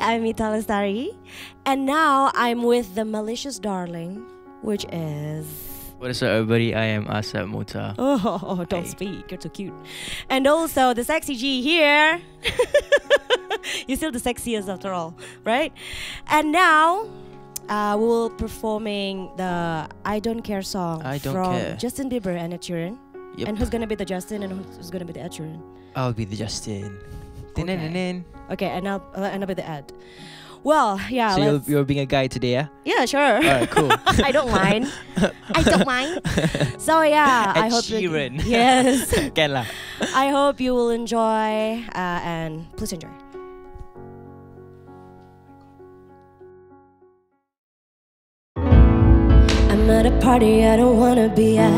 I'm Mytha Lestari, and now I'm with the Malaysian darling, which is. What is up, everybody? I am As'ad Motawh. Oh, don't Hey. speak. You're too cute. And also the sexy G here. You're still the sexiest after all, right? And now uh, we'll performing the I Don't Care song I Don't from Care. Justin Bieber and Ed Sheeran. Yep. And who's gonna be the Justin and who's gonna be the Ed Sheeran? I'll be the Justin. Okay. Okay, and I'll, uh, and I'll be the Ed. Well, yeah. So you're, you're being a guy today, yeah? yeah, sure. Alright, cool. I don't mind. I don't mind. So yeah, I Ed hope you- yes. Can lah. I hope you will enjoy uh, and please enjoy. I'm at a party I don't wanna be at,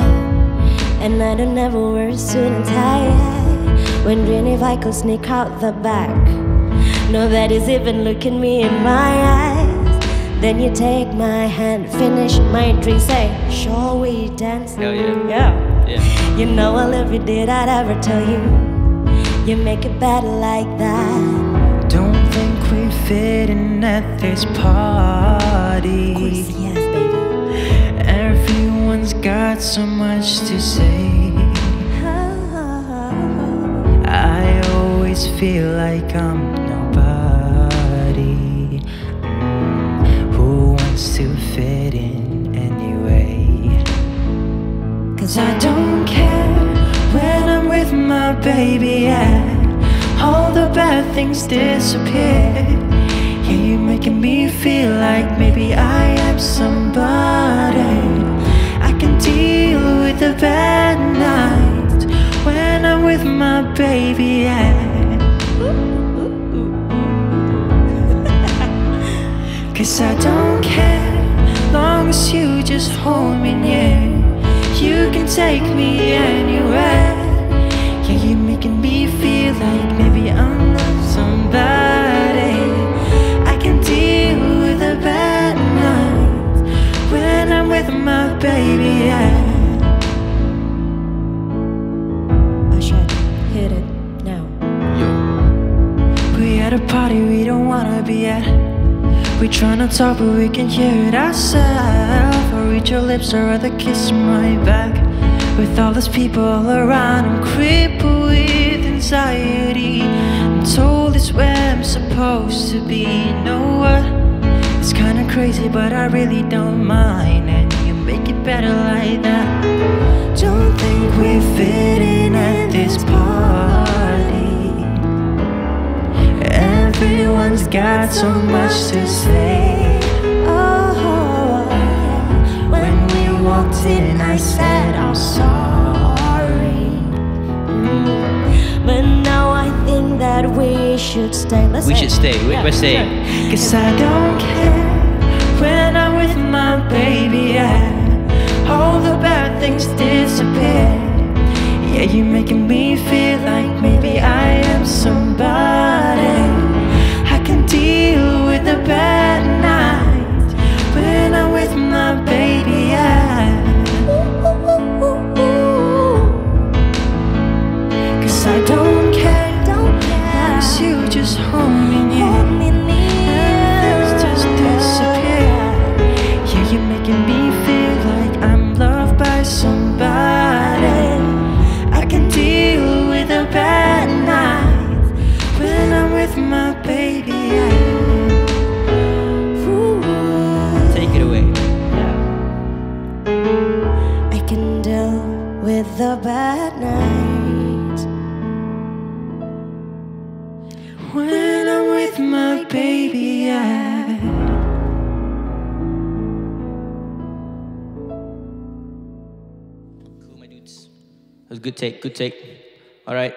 and I don't ever wear a suit and tie. Wondering if I could sneak out the back. Nobody's even looking me in my eyes. Then you take my hand, finish my drink, say, Shall we dance? Hell yeah. Yeah. Yeah. You know I love you, did I'd ever tell you? You make it better like that. Don't think we fit in at this Of party. course, yes, baby. Everyone's got so much to say. Feel like I'm nobody. Who wants to fit in anyway? Cause I don't care when I'm with my baby. Yeah. All the bad things disappear. Yeah, you're making me feel like maybe I am somebody. I can deal with the bad nights when I'm with my baby. Yeah. Cause I don't care long as you just hold me near. You can take me anywhere. Yeah, you're making me feel like maybe I'm not somebody. I can deal with the bad nights when I'm with my baby. Yeah. I should hit it now. We at a party we don't wanna be at. We tryna talk, but we can hear it ourselves. I read your lips, or rather kiss my back. With all these people around, I'm crippled with anxiety. I'm told it's where I'm supposed to be. You know what? Uh, it's kinda crazy, but I really don't mind. And you make it better like that. Don't think we fit in at this party. Everyone's got so much to say. Oh, When we walked in, I said, I'm sorry. Mm. but now I think that we should stay. Let's We should stay. Yeah, We're staying. sure. Cause I don't care when I'm with my baby. Yeah. All the bad things disappear. Yeah, you're making me feel somebody. I can deal with the bad nights when I'm with my baby. Ooh. Take it away. I can deal with the bad nights. Good take. Good take. All right.